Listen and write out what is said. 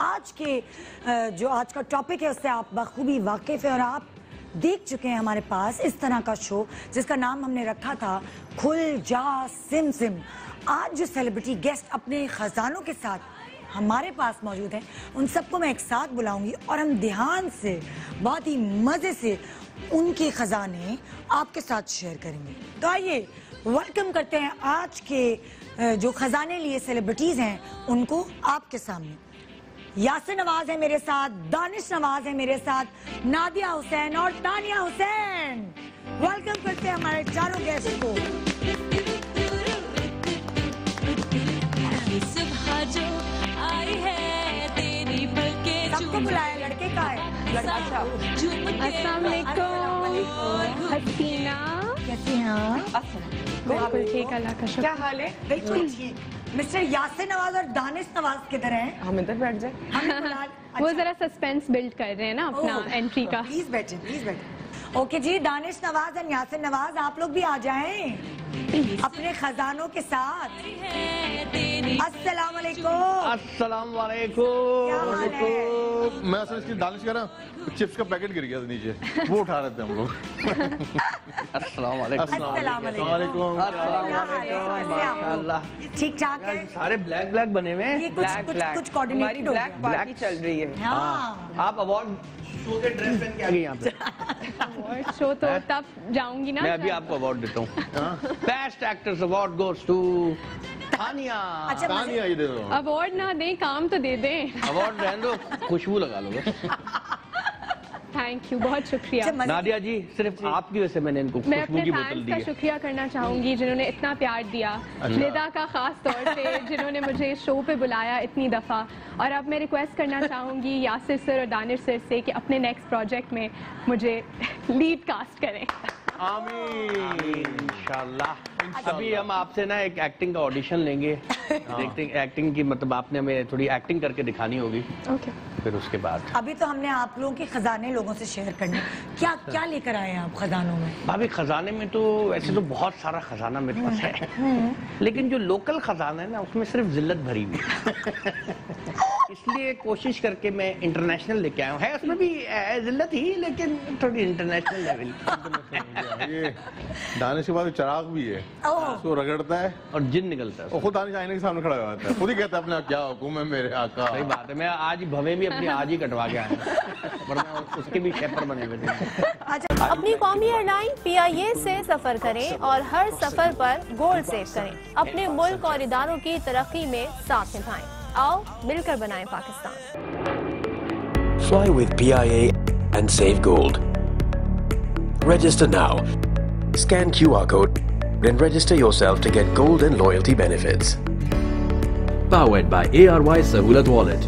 आज के जो आज का टॉपिक है, उससे आप बखूबी वाकिफ है और आप देख चुके हैं हमारे पास इस तरह का शो जिसका नाम हमने रखा था खुल जा सिम सिम। आज जो सेलिब्रिटी गेस्ट अपने खजानों के साथ हमारे पास मौजूद हैं, उन सबको मैं एक साथ बुलाऊँगी और हम ध्यान से, बहुत ही मज़े से उनके खजाने आपके साथ शेयर करेंगे। तो आइए वेलकम करते हैं आज के जो खजाने लिए सेलिब्रिटीज हैं, उनको आपके सामने। यासिर नवाज़ है मेरे साथ दानिश नवाज़ है मेरे साथ नादिया हुसैन और तानिया हुसैन। वेलकम करते हैं हमारे चारों गेस्ट को। सबको बुलाया लड़के का है। लड़का अस्सलाम हसीना। हैं बिल्कुल ठीक अल्लाह का शुक्र। क्या हाल है? बिल्कुल ठीक। मिस्टर यासिन नवाज़ और दानिश नवाज़ किधर हैं? हम इधर बैठ जाए। वो जरा सस्पेंस बिल्ड कर रहे हैं ना अपना एंट्री का। प्लीज़ बैठे प्लीज़ बैठे। ओके जी दानिश नवाज़ एंड यासिन नवाज़ आप लोग भी आ जाएँ। अपने खजानों के साथ। अस्सलाम वालेकुम अस्सलाम वालेकुम मैं असल इसकी दालिश कर रहा चिप्स का पैकेट गिर गया था नीचे। वो उठा रहे थे हम लोग। अस्सलाम वालेकुम अस्सलाम वालेकुम है? ठीक ठाक है? सारे ब्लैक ब्लैक बने हुए हैं। कुछ black black. Coordinated black party चल रही है। हाँ। आप अवार्ड शो के ड्रेस पहन के आ गए यहाँ पे। शो तो तब जाऊँगी ना मैं अभी आपको अवार्ड देता हूँ। Best actors award goes to Tania अच्छा, तानिया ये दे दो। अवार्ड ना दें काम तो दे दें। अवार्ड रहने दो खुशबू लगा लो थैंक यू बहुत शुक्रिया। अच्छा, नादिया जी सिर्फ़ आपकी वजह से मैंने इनको मैं अपने की बोतल फैंस दी का है। शुक्रिया करना चाहूँगी जिन्होंने इतना प्यार दिया। अच्छा। निदा का खास तौर पे जिन्होंने मुझे इस शो पे बुलाया इतनी दफ़ा। और अब मैं रिक्वेस्ट करना चाहूँगी यासिर सर और दानिश सर से कि अपने नेक्स्ट प्रोजेक्ट में मुझे लीड कास्ट करें। আমিন। ইনশাআল্লাহ। अभी हम आपसे ना एक एक्टिंग का ऑडिशन लेंगे। देखते हैं एक्टिंग की मतलब आपने हमें थोड़ी एक्टिंग करके दिखानी होगी। ओके फिर उसके बाद। अभी तो हमने आप लोगों के खजाने लोगों से शेयर करने। क्या क्या लेकर आए हैं आप खजानों में? भाभी खजाने में तो वैसे तो बहुत सारा खजाना मेरे पास है। लेकिन जो लोकल खजाना है ना उसमें सिर्फ़ जिल्लत भरी हुई इसलिए कोशिश करके मैं इंटरनेशनल लेके आया हूँ। है उसमें भी जिल्लत ही लेकिन थोड़ी इंटरनेशनल लेवल ये दानिश के बाद चिराग भी है। उसको रगड़ता है। और जिन निकलता है। और खुद दानिश आईने के सामने खड़ा हो जाता है। खुद ही कहता है अपने आप, क्या हुक्म है मेरे आका? सही बात है। मैं आज भवे भी अपनी आज ही कटवा के आया हूँ। वरना उसके भी शेपर बने हुए थे। अच्छा अपनी कौमी एयरलाइन पीआईए से सफ़र करें और हर सफ़र पर गोल्ड सेव करें। अपने मुल्क और इदारों की तरक्की में साथ निभाएँ। आओ मिलकर बनाएँ Pakistan. Fly with PIA and save gold. Register now. Scan QR code. And register yourself to get gold and loyalty benefits. Powered by ARY Sahulat Wallet.